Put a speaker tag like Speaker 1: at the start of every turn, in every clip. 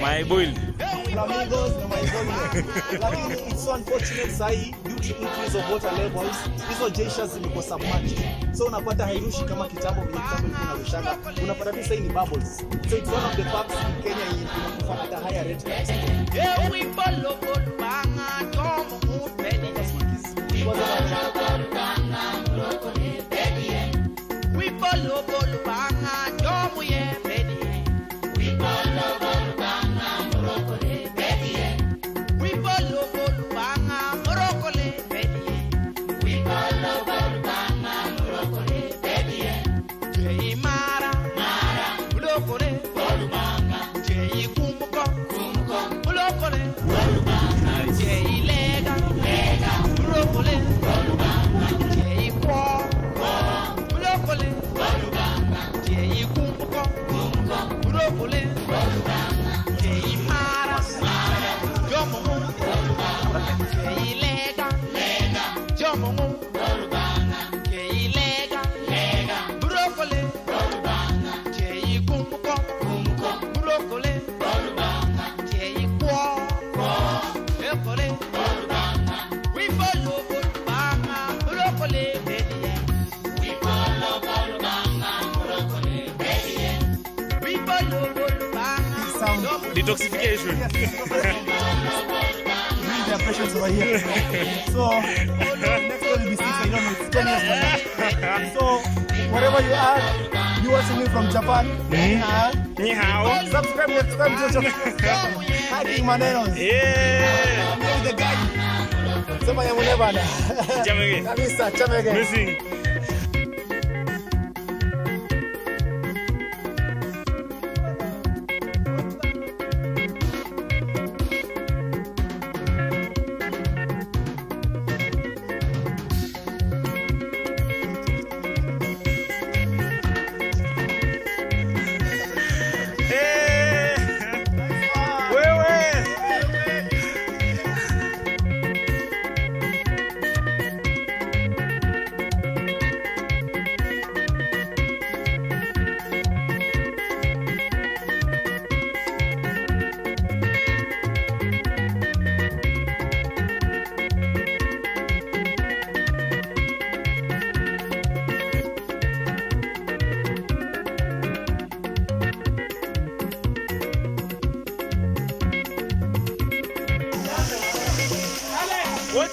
Speaker 1: My boil.
Speaker 2: flamingos na maibonia
Speaker 3: lakini it's so unfortunate sahi due to increase of water levels. Hizo geysers zimekuwa submerged. So unapata hairushi kama kitambo vile kitambo ilikuwa inarushanga unapata tu sahi ni bubbles. So it's one of the parks in Kenya yenye inakufa at a higher rate
Speaker 2: kabisa
Speaker 1: Detoxification.
Speaker 3: their pressures over here. So
Speaker 2: next one will be six. I don't know. It's ten years.
Speaker 3: So wherever you are, you watching me from Japan. Uh,
Speaker 1: Ni hao.
Speaker 2: subscribe, subscribe to Japan. Hacking manenos.
Speaker 1: Yeah.
Speaker 3: I'm the guy. Sema ya munebana.
Speaker 1: Chamege.
Speaker 3: Kabisa, chamege.
Speaker 1: Missing.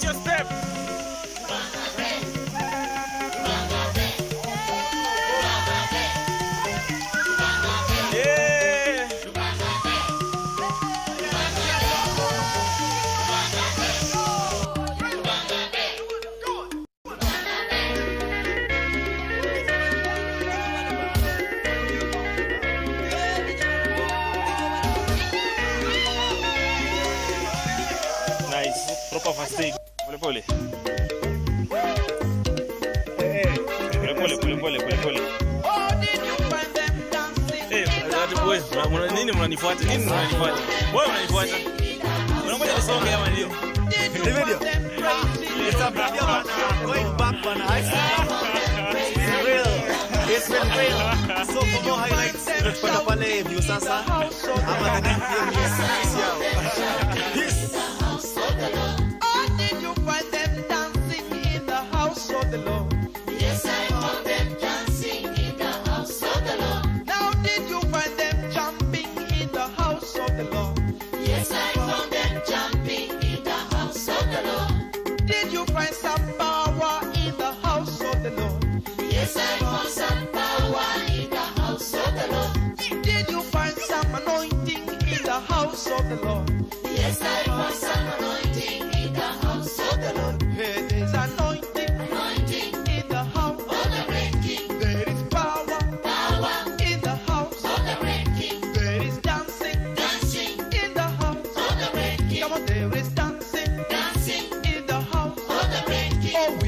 Speaker 1: Watch your step. Yeah. Nice. Pole pole. Pole pole pole pole.
Speaker 2: Eh, wewe, mna
Speaker 1: nini mnanifuata? Nini mnanifuata? Wewe unanifuata. Unakuja kusonga ama ndio?
Speaker 2: The video. It's a video.
Speaker 3: Going back man. I It's real. It's been real. So for more highlights, tutapata pale view sasa.
Speaker 2: Ama the 9
Speaker 3: p.m.
Speaker 2: house of the Lord. Yes, I was anointing in the house of the Lord. There's anointing, anointing in the house of the Red King. There is power, power in the house of the Red King. There is dancing, dancing in the house of the Red King. Come on, there is dancing, dancing in the house of the Red King. Oh,